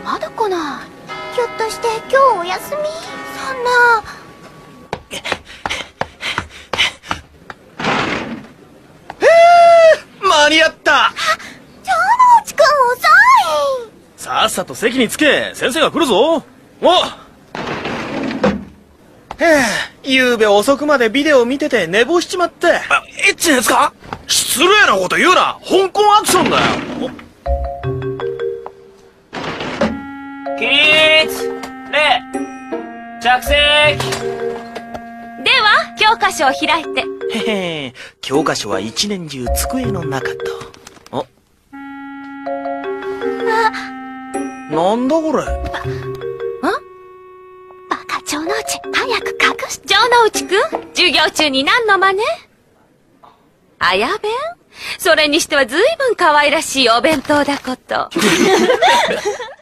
スまだ来ない。ひょっとして今日お休み？そんな。間に合った。城之内くん遅い。さっさと席に着け。先生が来るぞ。お。へえゆうべ遅くまでビデオ見てて寝坊しちまって。エッチなやつか？失礼なこと言うな。香港アクションだよ着席。では教科書を開いて。へへ。教科書は一年中机の中と。お。なんだこれ。バカ城之内早く隠して城之内くん？授業中に何の真似？あや弁それにしては随分可愛らしいお弁当だこと